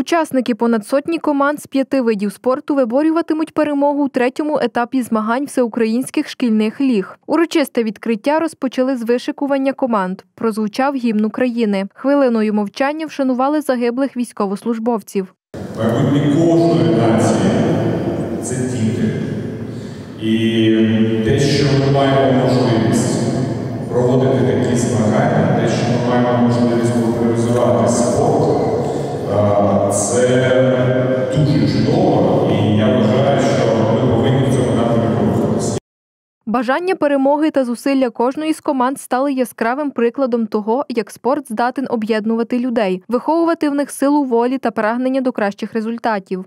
Учасники понад сотні команд з п'яти видів спорту виборюватимуть перемогу у третьому етапі змагань всеукраїнських шкільних ліг. Урочисте відкриття розпочали з вишикування команд. Прозвучав гімн України. Хвилиною мовчання вшанували загиблих військовослужбовців. Майбутнє кожної нації це діти. І те, що ми маємо можливість проводити такі змагання, те, що ми маємо можливість Бажання перемоги та зусилля кожної з команд стали яскравим прикладом того, як спорт здатен об'єднувати людей, виховувати в них силу волі та прагнення до кращих результатів.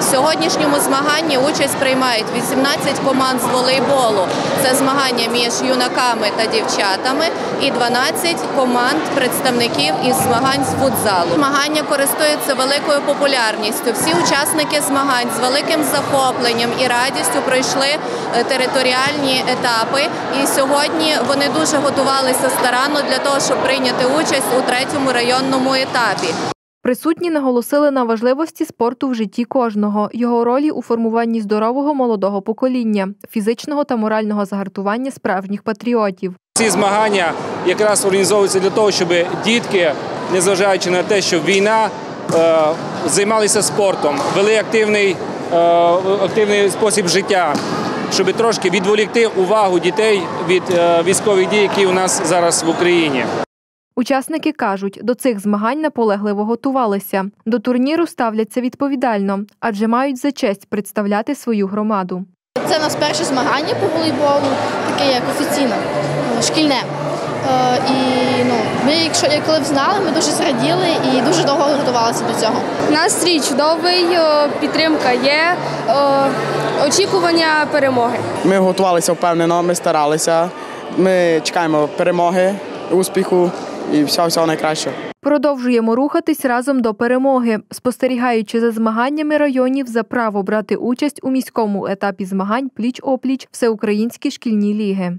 В сьогоднішньому змаганні участь приймають 18 команд з волейболу. Це змагання між юнаками та дівчатами, і 12 команд представників із змагань з футзалу. Змагання користуються великою популярністю. Всі учасники змагань з великим захопленням і радістю пройшли е, територіальні етапи. І сьогодні вони дуже готувалися старанно для того, щоб прийняти участь у третьому районному етапі. Присутні наголосили на важливості спорту в житті кожного, його ролі у формуванні здорового молодого покоління, фізичного та морального загартування справжніх патріотів. Ці змагання якраз організовуються для того, щоб дітки, незважаючи на те, що війна, е, займалися спортом, вели активний, е, активний спосіб життя, щоб трошки відволікти увагу дітей від е, військових дій, які у нас зараз в Україні. Учасники кажуть, до цих змагань наполегливо готувалися. До турніру ставляться відповідально, адже мають за честь представляти свою громаду. Це у нас перше змагання по волейболу, таке як офіційне, шкільне. Е, І ну, ми, якщо як коли б знали, ми дуже зраділи і дуже довго готувалися до цього. Настрій чудовий, підтримка є, очікування перемоги. Ми готувалися впевнено, ми старалися. Ми чекаємо перемоги, успіху і всього всього найкращого. Продовжуємо рухатись разом до перемоги, спостерігаючи за змаганнями районів за право брати участь у міському етапі змагань пліч-опліч всеукраїнські шкільні ліги.